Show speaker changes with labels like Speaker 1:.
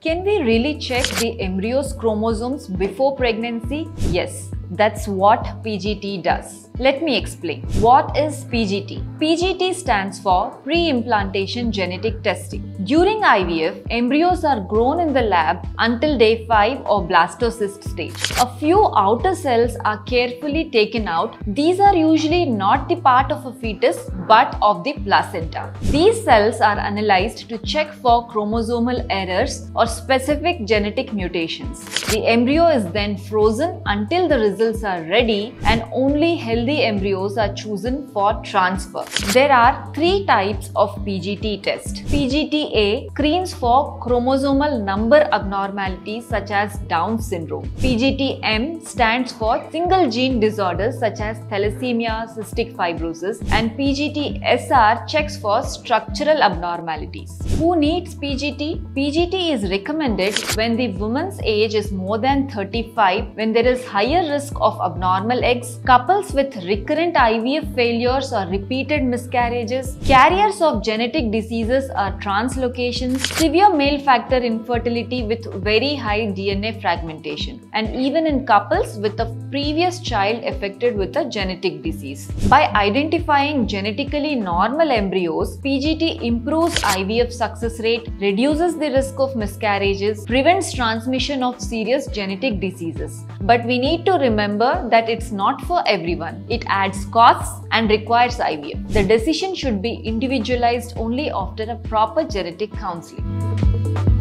Speaker 1: Can we really check the embryo's chromosomes before pregnancy? Yes, that's what PGT does. Let me explain. What is PGT? PGT stands for pre-implantation genetic testing. During IVF, embryos are grown in the lab until day 5 or blastocyst stage. A few outer cells are carefully taken out. These are usually not the part of a fetus but of the placenta. These cells are analyzed to check for chromosomal errors or specific genetic mutations. The embryo is then frozen until the results are ready and only healthy embryos are chosen for transfer. There are three types of PGT test. PGT-A screens for chromosomal number abnormalities such as Down syndrome. PGT-M stands for single gene disorders such as thalassemia, cystic fibrosis and PGT-SR checks for structural abnormalities. Who needs PGT? PGT is recommended when the woman's age is more than 35, when there is higher risk of abnormal eggs, couples with recurrent IVF failures or repeated miscarriages, carriers of genetic diseases or translocations, severe male factor infertility with very high DNA fragmentation, and even in couples with a previous child affected with a genetic disease. By identifying genetically normal embryos, PGT improves IVF success rate, reduces the risk of miscarriages, prevents transmission of serious genetic diseases. But we need to remember that it's not for everyone. It adds costs and requires IVF. The decision should be individualized only after a proper genetic counseling.